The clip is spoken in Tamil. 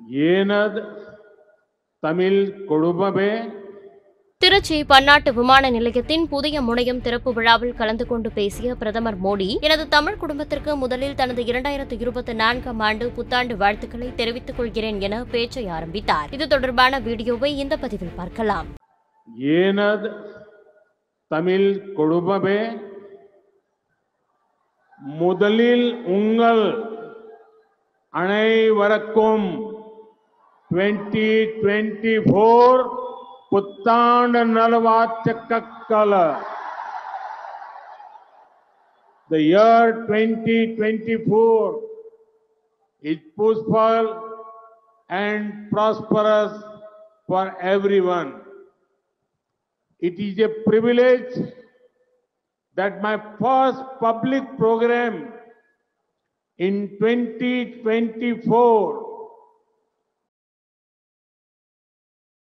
ஏனத் தமிழ் குடும்பமே திருச்சி பன்னாட்டு விமான நிலையத்தின் புதிய முனையம் திறப்பு விழாவில் கலந்து கொண்டு பேசிய பிரதமர் மோடி எனது தமிழ் குடும்பத்திற்கு முதலில் தனது இரண்டாயிரத்து இருபத்தி நான்காம் ஆண்டு புத்தாண்டு வாழ்த்துக்களை தெரிவித்துக் கொள்கிறேன் என பேச்சை ஆரம்பித்தார். இது தொடர்பான வீடியோவை இந்த பதிவில் பார்க்கலாம். ஏனத் தமிழ் குடும்பமே முதலில் உங்கள் அனைவருக்கும் 2024 புத்தாண்டு நல்வாழ்த்துக்கள் The year 2024 is peaceful and prosperous for everyone. It is a privilege that my first public program in 2024